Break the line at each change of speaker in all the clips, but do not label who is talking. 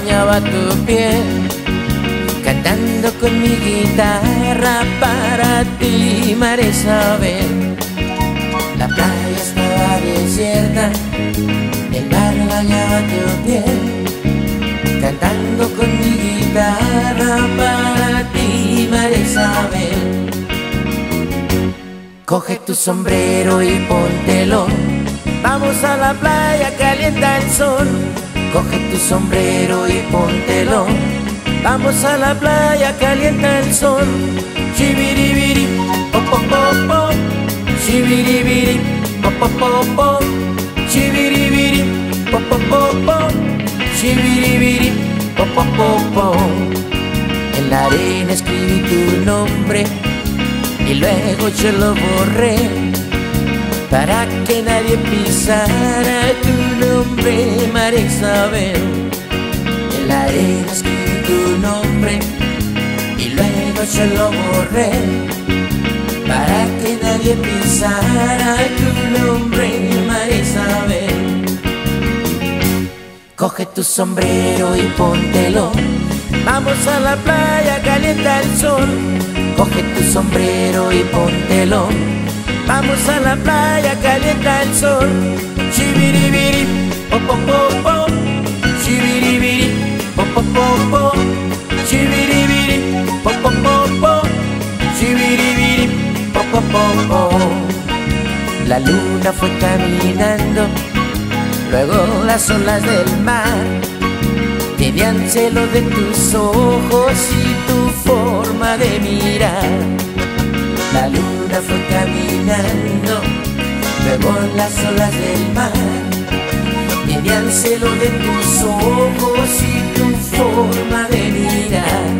bañaba tu piel, cantando con mi guitarra para ti, Mar Isabel. La playa estaba desierta, el mar bañaba tu piel, cantando con mi guitarra para ti, Mar Isabel. Coge tu sombrero y póntelo Vamos a la playa, calienta el sol. Coge tu sombrero y póntelo. Vamos a la playa, calienta el sol. Chibiribiri, pop pop pop pop. Chibiribiri, pop pop pop. Chibiribiri, pop pop pop pop. Chibiribiri. En la arena escribí tu nombre y luego yo lo borré para que nadie pisara tu nombre, María Isabel. En la arena escribí tu nombre y luego yo lo borré para que nadie pisara tu nombre, María Isabel. Coge tu sombrero y póntelo. Vamos a la playa, calienta el sol. Coge tu sombrero y póntelo Vamos a la playa, calienta el sol. La luna fue caminando, luego las olas del mar tenían celo de tus ojos y tu forma de mirar. La luna fue caminando, luego las olas del mar celo de tus ojos y tu forma de mirar.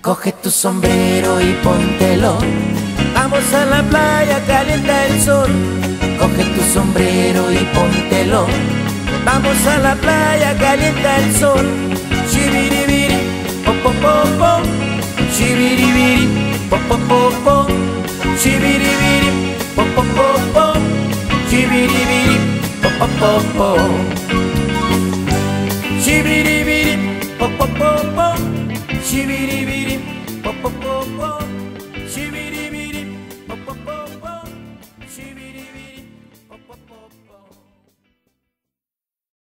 Coge tu sombrero y póntelo. Vamos a la playa, calienta el sol. Coge tu sombrero y póntelo. Vamos a la playa, calienta el sol. Chibiribiri, po po po po. Chibiribiri pop pop pop pop, chibiribiri, pop pop pop pop, chibiribiri, pop pop pop pop,